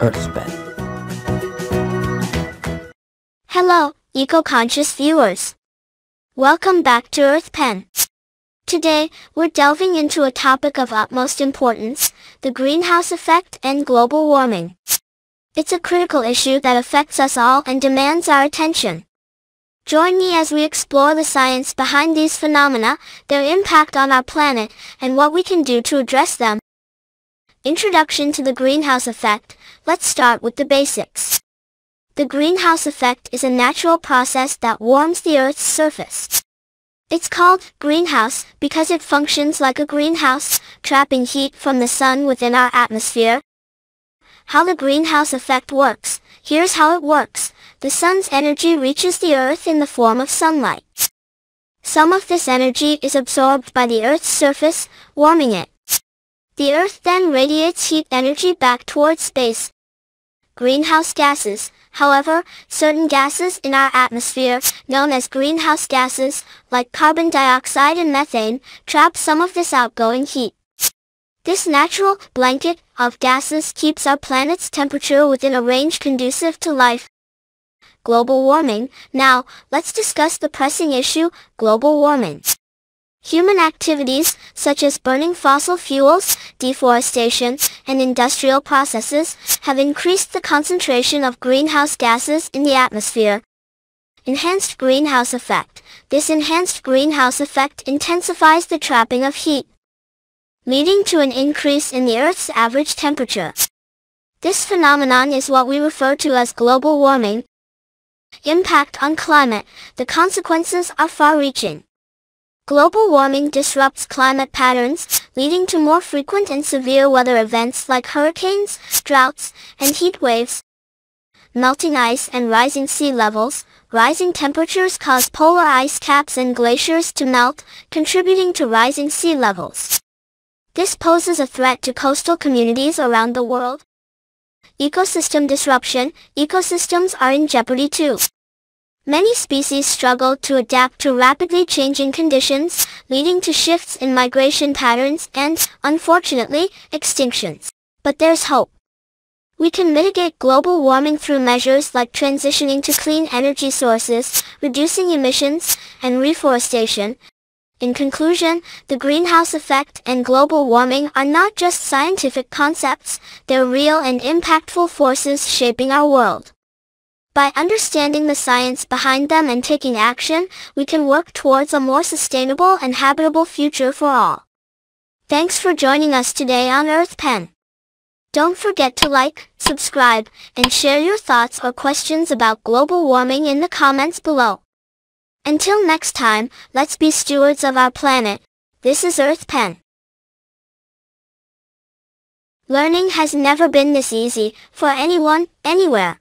Earthpen. Hello, eco-conscious viewers. Welcome back to Earthpen. Today, we're delving into a topic of utmost importance, the greenhouse effect and global warming. It's a critical issue that affects us all and demands our attention. Join me as we explore the science behind these phenomena, their impact on our planet, and what we can do to address them. Introduction to the greenhouse effect. Let's start with the basics. The greenhouse effect is a natural process that warms the Earth's surface. It's called greenhouse because it functions like a greenhouse, trapping heat from the sun within our atmosphere. How the greenhouse effect works. Here's how it works. The sun's energy reaches the earth in the form of sunlight. Some of this energy is absorbed by the earth's surface, warming it. The earth then radiates heat energy back towards space. Greenhouse gases. However, certain gases in our atmosphere, known as greenhouse gases, like carbon dioxide and methane, trap some of this outgoing heat. This natural blanket of gases keeps our planet's temperature within a range conducive to life global warming. Now, let's discuss the pressing issue, global warming. Human activities, such as burning fossil fuels, deforestation, and industrial processes, have increased the concentration of greenhouse gases in the atmosphere. Enhanced greenhouse effect. This enhanced greenhouse effect intensifies the trapping of heat, leading to an increase in the Earth's average temperature. This phenomenon is what we refer to as global warming, Impact on climate. The consequences are far-reaching. Global warming disrupts climate patterns, leading to more frequent and severe weather events like hurricanes, droughts, and heat waves. Melting ice and rising sea levels. Rising temperatures cause polar ice caps and glaciers to melt, contributing to rising sea levels. This poses a threat to coastal communities around the world. Ecosystem disruption, ecosystems are in jeopardy too. Many species struggle to adapt to rapidly changing conditions, leading to shifts in migration patterns and, unfortunately, extinctions. But there's hope. We can mitigate global warming through measures like transitioning to clean energy sources, reducing emissions, and reforestation, in conclusion, the greenhouse effect and global warming are not just scientific concepts, they're real and impactful forces shaping our world. By understanding the science behind them and taking action, we can work towards a more sustainable and habitable future for all. Thanks for joining us today on Earth Pen. Don't forget to like, subscribe, and share your thoughts or questions about global warming in the comments below. Until next time, let's be stewards of our planet. This is Earth Pen. Learning has never been this easy, for anyone, anywhere.